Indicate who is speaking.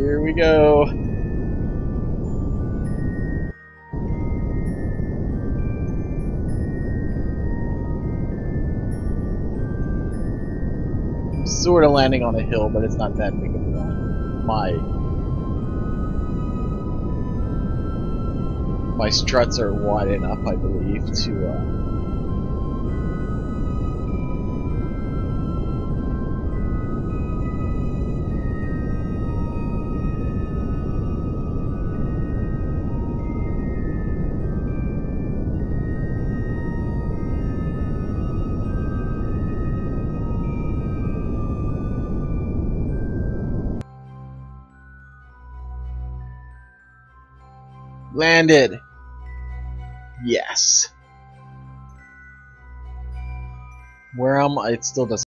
Speaker 1: Here we go. I'm sort of landing on a hill, but it's not that big of one. My my struts are wide enough, I believe, to uh, landed. Yes. Where am I? It still doesn't.